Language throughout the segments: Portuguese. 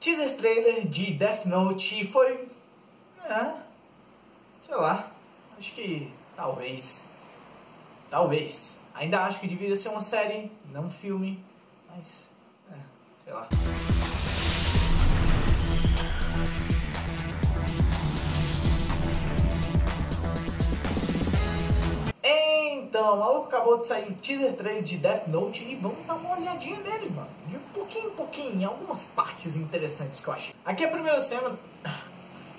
Teaser trailer de Death Note foi. É, sei lá. Acho que talvez. Talvez. Ainda acho que deveria ser uma série, não um filme. Mas. É, sei lá. Então, maluco acabou de sair o teaser trailer de Death Note e vamos dar uma olhadinha nele, mano. Pouquinho em pouquinho, em algumas partes interessantes que eu achei. Aqui a primeira cena.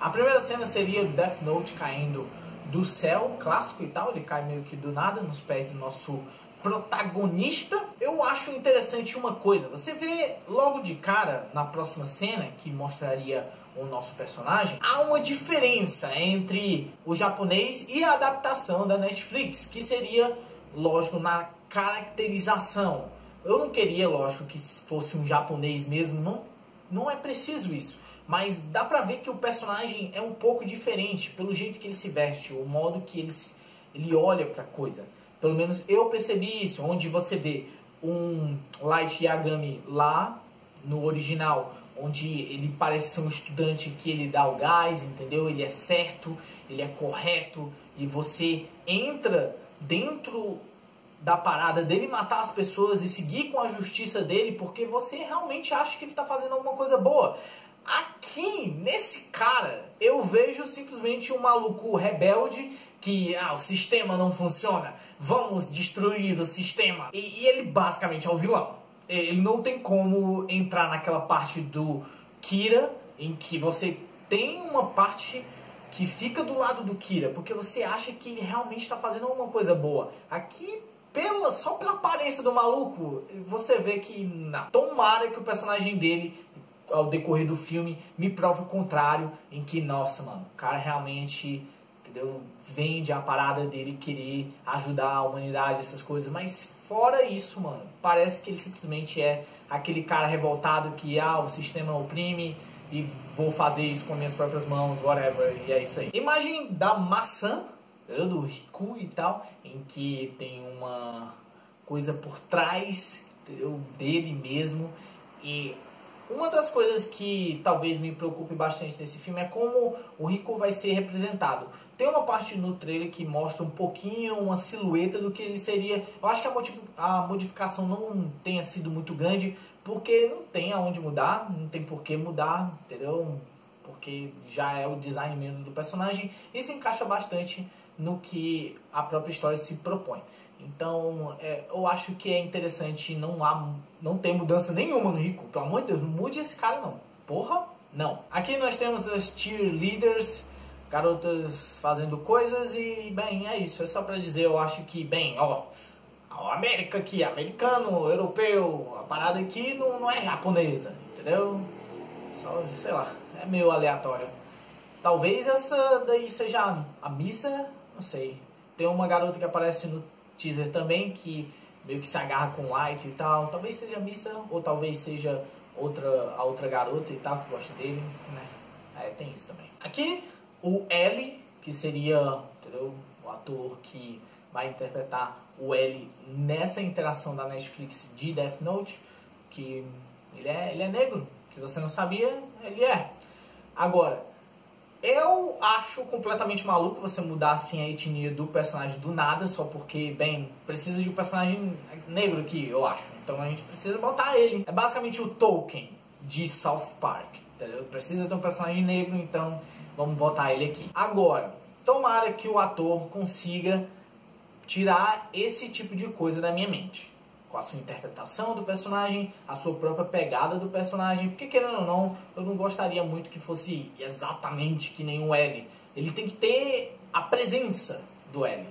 A primeira cena seria o Death Note caindo do céu, clássico e tal. Ele cai meio que do nada nos pés do nosso protagonista. Eu acho interessante uma coisa. Você vê logo de cara na próxima cena que mostraria o nosso personagem, há uma diferença entre o japonês e a adaptação da Netflix, que seria, lógico, na caracterização. Eu não queria, lógico, que fosse um japonês mesmo, não, não é preciso isso. Mas dá pra ver que o personagem é um pouco diferente pelo jeito que ele se veste, o modo que ele, ele olha pra coisa. Pelo menos eu percebi isso, onde você vê um Light Yagami lá no original, onde ele parece ser um estudante que ele dá o gás, entendeu? Ele é certo, ele é correto e você entra dentro da parada dele matar as pessoas e seguir com a justiça dele porque você realmente acha que ele está fazendo alguma coisa boa. Aqui, nesse cara, eu vejo simplesmente um maluco rebelde que ah, o sistema não funciona, vamos destruir o sistema. E, e ele basicamente é o vilão. Ele não tem como entrar naquela parte do Kira, em que você tem uma parte que fica do lado do Kira, porque você acha que ele realmente está fazendo alguma coisa boa. Aqui pela, só pela aparência do maluco, você vê que não. Tomara que o personagem dele ao decorrer do filme, me prova o contrário, em que, nossa, mano, o cara realmente, entendeu? Vende a parada dele querer ajudar a humanidade, essas coisas, mas fora isso, mano, parece que ele simplesmente é aquele cara revoltado que, ah, o sistema oprime e vou fazer isso com minhas próprias mãos, whatever, e é isso aí. Imagem da maçã, do Riku e tal, em que tem uma coisa por trás dele mesmo e uma das coisas que talvez me preocupe bastante nesse filme é como o Rico vai ser representado. Tem uma parte no trailer que mostra um pouquinho uma silhueta do que ele seria. Eu acho que a, modificação não tenha sido muito grande, porque não tem aonde mudar, não tem por que mudar, entendeu? Porque já é o design mesmo do personagem e se encaixa bastante no que a própria história se propõe. Então, é, eu acho que é interessante não há, não tem mudança nenhuma no Rico. Pelo amor de Deus, não mude esse cara não. Porra, não. Aqui nós temos as cheerleaders, garotas fazendo coisas e, bem, é isso. É só pra dizer, eu acho que, bem, ó, a América aqui, americano, europeu, a parada aqui não, não é japonesa, entendeu? Só, sei lá, é meio aleatório. Talvez essa daí seja a missa, não sei. Tem uma garota que aparece no teaser também, que meio que se agarra com Light e tal. Talvez seja Missa, ou talvez seja outra, a outra garota e tal, que gosta dele, né? É, tem isso também. Aqui, o L, que seria entendeu? o ator que vai interpretar o L nessa interação da Netflix de Death Note, que ele é, ele é negro. Se você não sabia, ele é. Agora, eu acho completamente maluco você mudar assim a etnia do personagem do nada, só porque, bem, precisa de um personagem negro aqui, eu acho. Então a gente precisa botar ele. É basicamente o Tolkien de South Park, entendeu? Precisa de um personagem negro, então vamos botar ele aqui. Agora, tomara que o ator consiga tirar esse tipo de coisa da minha mente com a sua interpretação do personagem, a sua própria pegada do personagem, porque querendo ou não, eu não gostaria muito que fosse exatamente que nem o L. Ele tem que ter a presença do L,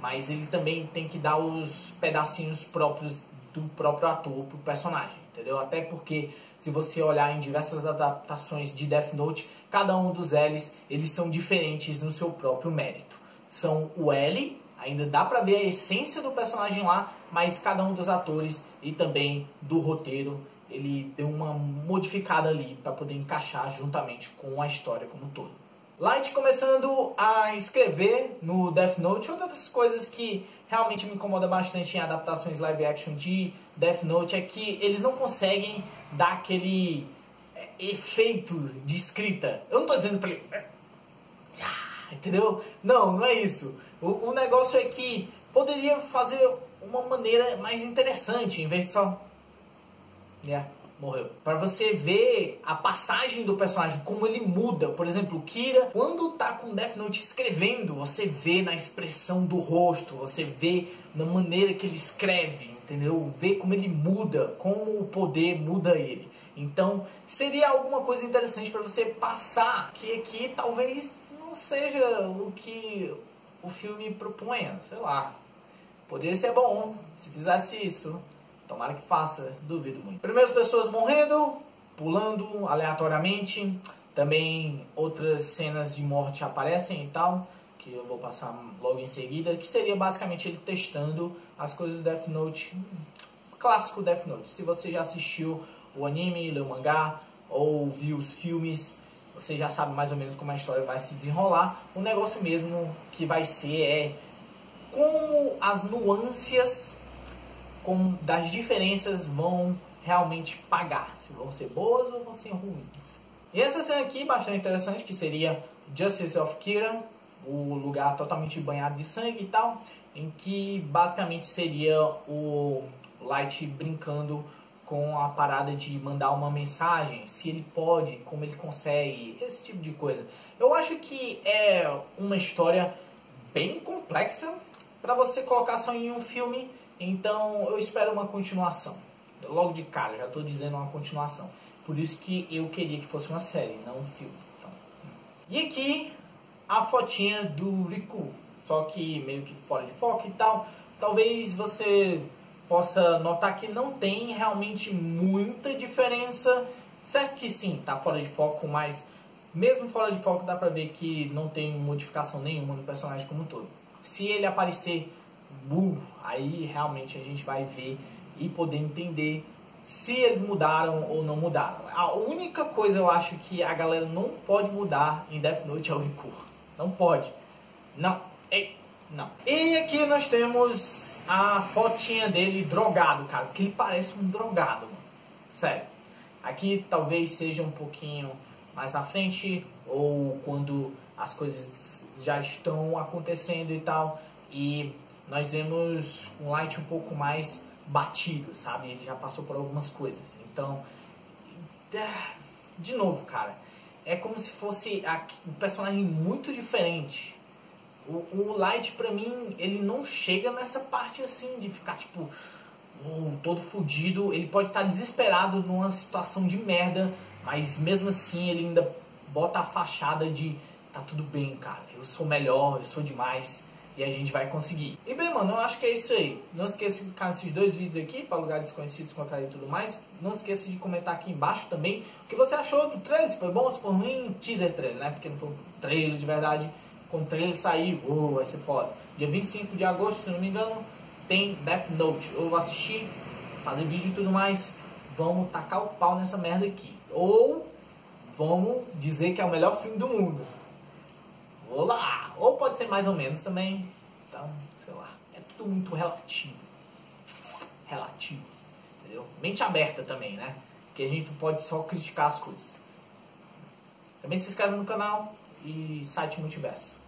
mas ele também tem que dar os pedacinhos próprios do próprio ator pro personagem, entendeu? Até porque se você olhar em diversas adaptações de Death Note, cada um dos L's, eles são diferentes no seu próprio mérito. São o L, ainda dá pra ver a essência do personagem lá, mas cada um dos atores e também do roteiro ele deu uma modificada ali para poder encaixar juntamente com a história como um todo. Light começando a escrever no Death Note, uma das coisas que realmente me incomoda bastante em adaptações live action de Death Note é que eles não conseguem dar aquele é, efeito de escrita. Eu não tô dizendo pra ele. Ah, entendeu? Não, não é isso. O, o negócio é que poderia fazer uma maneira mais interessante, em vez de só. Yeah, morreu. Para você ver a passagem do personagem, como ele muda. Por exemplo, o Kira, quando tá com Death Note escrevendo, você vê na expressão do rosto, você vê na maneira que ele escreve, entendeu? Vê como ele muda, como o poder muda ele. Então, seria alguma coisa interessante para você passar que aqui talvez não seja o que o filme propunha, sei lá. Poderia ser bom se fizesse isso. Tomara que faça, duvido muito. Primeiras pessoas morrendo, pulando aleatoriamente. Também outras cenas de morte aparecem e tal, que eu vou passar logo em seguida, que seria basicamente ele testando as coisas do Death Note, clássico Death Note. Se você já assistiu o anime, leu o mangá ou viu os filmes, você já sabe mais ou menos como a história vai se desenrolar. O negócio mesmo que vai ser é como as nuances como das diferenças vão realmente pagar, se vão ser boas ou vão ser ruins. E essa cena aqui, bastante interessante, que seria Justice of Kira, o lugar totalmente banhado de sangue e tal, em que basicamente seria o Light brincando com a parada de mandar uma mensagem, se ele pode, como ele consegue, esse tipo de coisa. Eu acho que é uma história bem complexa para você colocar só em um filme, então eu espero uma continuação. Logo de cara, já estou dizendo uma continuação. Por isso que eu queria que fosse uma série, não um filme. Então. E aqui a fotinha do Riku, só que meio que fora de foco e tal. Talvez você possa notar que não tem realmente muita diferença. Certo que sim, tá fora de foco, mas mesmo fora de foco dá pra ver que não tem modificação nenhuma no personagem como um todo. Se ele aparecer burro, aí realmente a gente vai ver e poder entender se eles mudaram ou não mudaram. A única coisa eu acho que a galera não pode mudar em Death Note é o Riku. Não pode. Não. Ei, não. E aqui nós temos a fotinha dele drogado, cara. Porque ele parece um drogado, mano. Sério. Aqui talvez seja um pouquinho mais na frente, ou quando as coisas já estão acontecendo e tal. E nós vemos um light um pouco mais batido, sabe? Ele já passou por algumas coisas. Então, de novo, cara, é como se fosse um personagem muito diferente o, o Light, pra mim, ele não chega nessa parte assim de ficar tipo. Todo fudido. Ele pode estar desesperado numa situação de merda, mas mesmo assim ele ainda bota a fachada de tá tudo bem, cara. Eu sou melhor, eu sou demais e a gente vai conseguir. E bem, mano, eu acho que é isso aí. Não esqueça de clicar nesses dois vídeos aqui para lugares desconhecidos, contrair e tudo mais. Não esqueça de comentar aqui embaixo também o que você achou do trailer, se foi bom, se foi ruim, teaser trailer, né? Porque não foi um trailer de verdade. Quando o trailer sair, uh, vai ser foda. Dia 25 de agosto, se não me engano, tem Death Note. Eu vou assistir, fazer vídeo e tudo mais. Vamos tacar o pau nessa merda aqui. Ou vamos dizer que é o melhor filme do mundo. Vou lá. Ou pode ser mais ou menos também. Então, sei lá. É tudo muito relativo. Relativo. Entendeu? Mente aberta também, né? Que a gente pode só criticar as coisas. Também se inscreve no canal e site Multiverso.